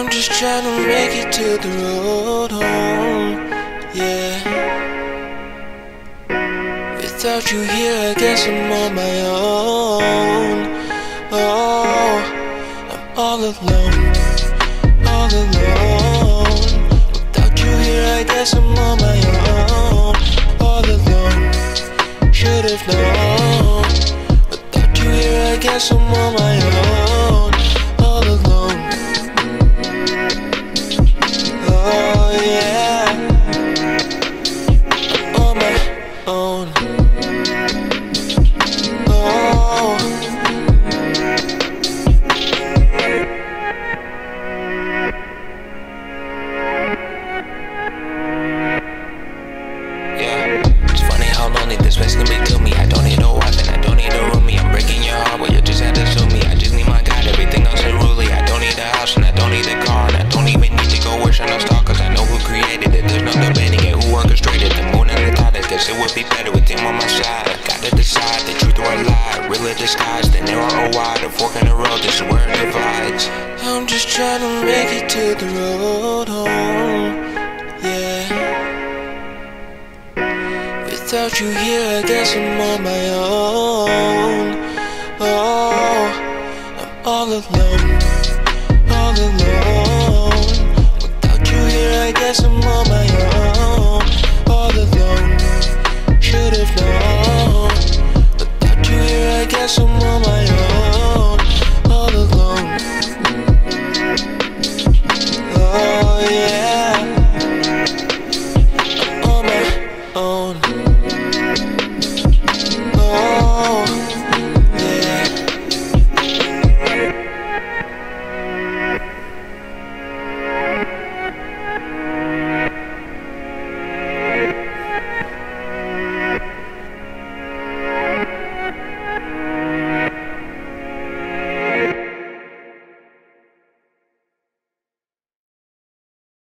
I'm just trying to make it to the road home. Yeah. Without you here, I guess I'm on my own. Oh, I'm all alone, all alone. Without you here, I guess I'm on my own, all alone. Should've known. Without you here, I guess I'm on my own, can be. I don't need a and I don't need a roomie. I'm breaking your heart, but you just had to me. I just need my God, everything else is ruly. I don't need a house and I don't need a car, and I don't even need to go on a star, cause I know who created it. There's no debating it, who orchestrated the moon and the tide. Guess it would be better with him on my side. I gotta decide the truth or a lie, real or disguised, the narrow or wide, a fork in the road, this is where it divides. I'm just trying to make it to the road home, Without you here, I guess I'm on my own. Oh, I'm all alone, all alone.